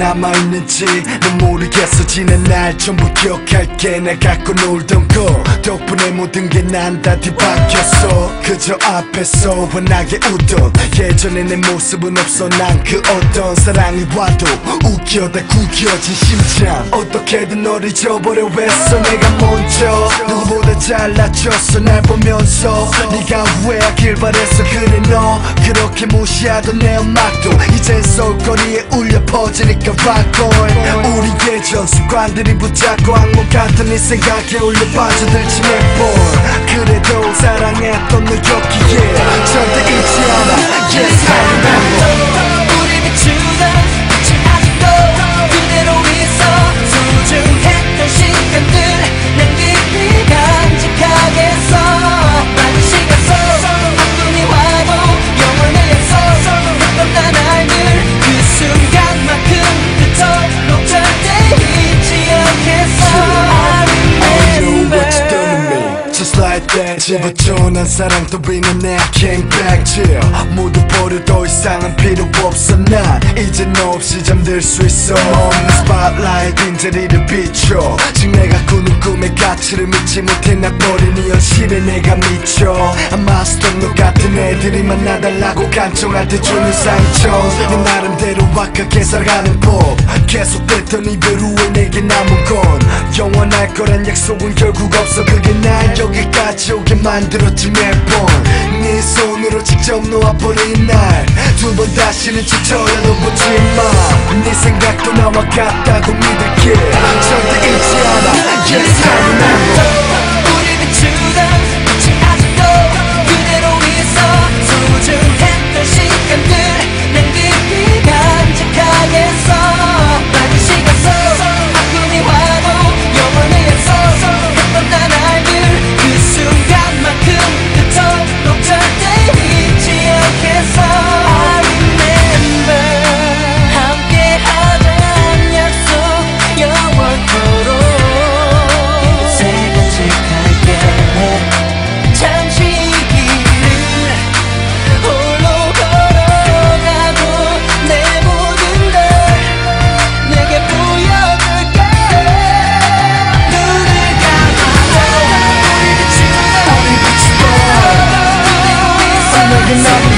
남아있는지 는 모르겠어. 지난 날 전부 기억할게. 내 갖고 놀던 거. 덕분에 모든 게 난 다 뒤바뀌었어. 그저 앞에서 환하게 웃던. 예전의 내 모습은 없어. 난 그 어떤 사랑이 와도 웃겨다 구겨진 심장. 어떻게든 널 잊어버려. 했어 내가 먼저 누구보다 잘났었어 날 보면서. 네가 후회하길 바랬어? 그래 너 그렇게 무시하던 내 음악도 이젠 서울거리에 울려 퍼지니까 락걸. 우리 예전 습관들이 붙잡고 악몽 같은 네 생각에 울려 빠져들지 몇번 그래도 집어줘 난 사랑 또비는 내 came back chill 모두 버려 더 이상은 필요 없어 난 이제 너 없이 잠들 수 있어. 없는 spotlight 빈자리를 비춰. 지금 내가 꾸는 꿈의 가치를 믿지 못해 나 버린 이 현실에 내가 미쳐. 아마 스톤 같은 애들이 만나달라고 간청할 때 주는 상처 내 나름대로 wak하게 살아가는 법. 계속됐던 이별 후에 내게 남은 건 영원할 거란 약속은 결국 없어. 그게 날 여기까지 오게 만들었지 몇번네 손으로 직접 놓아버린 날 두 번 다시는 지쳐라도 보지 마 네 생각도 나와 같다고 믿을게. 절대 잊지 않아. Yes 있